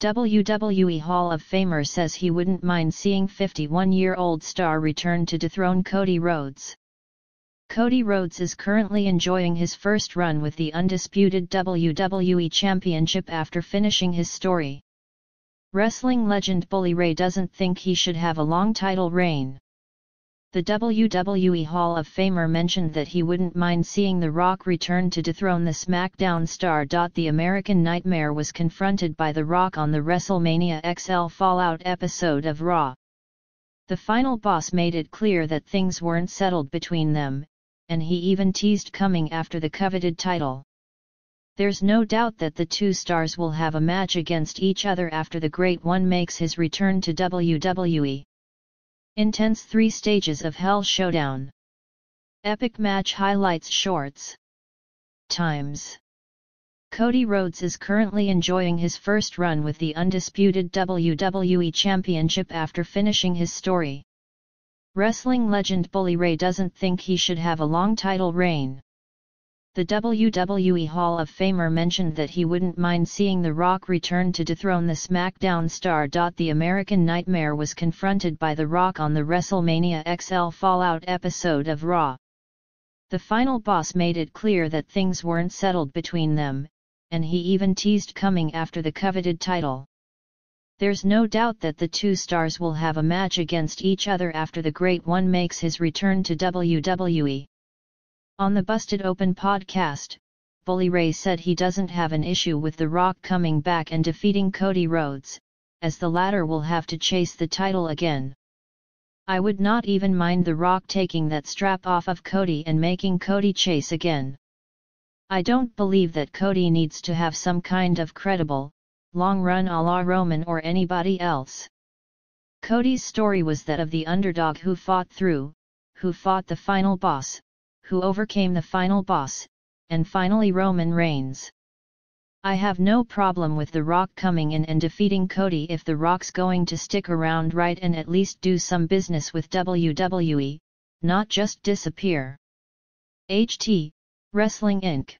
WWE Hall of Famer says he wouldn't mind seeing 51-year-old star return to dethrone Cody Rhodes. Cody Rhodes is currently enjoying his first run with the undisputed WWE Championship after finishing his story. Wrestling legend Bully Ray doesn't think he should have a long title reign. The WWE Hall of Famer mentioned that he wouldn't mind seeing The Rock return to dethrone the SmackDown star. The American Nightmare was confronted by The Rock on the WrestleMania XL Fallout episode of Raw. The final boss made it clear that things weren't settled between them, and he even teased coming after the coveted title. There's no doubt that the two stars will have a match against each other after the Great One makes his return to WWE. Intense 3 Stages of Hell Showdown Epic Match Highlights Shorts Times Cody Rhodes is currently enjoying his first run with the undisputed WWE Championship after finishing his story. Wrestling legend Bully Ray doesn't think he should have a long title reign. The WWE Hall of Famer mentioned that he wouldn't mind seeing The Rock return to dethrone the SmackDown star. The American Nightmare was confronted by The Rock on the WrestleMania XL Fallout episode of Raw. The final boss made it clear that things weren't settled between them, and he even teased coming after the coveted title. There's no doubt that the two stars will have a match against each other after the Great One makes his return to WWE. On the Busted Open podcast, Bully Ray said he doesn't have an issue with The Rock coming back and defeating Cody Rhodes, as the latter will have to chase the title again. I would not even mind The Rock taking that strap off of Cody and making Cody chase again. I don't believe that Cody needs to have some kind of credible, long run a la Roman or anybody else. Cody's story was that of the underdog who fought through, who fought the final boss, who overcame the final boss, and finally Roman Reigns. I have no problem with The Rock coming in and defeating Cody if The Rock's going to stick around right and at least do some business with WWE, not just disappear. HT, Wrestling Inc.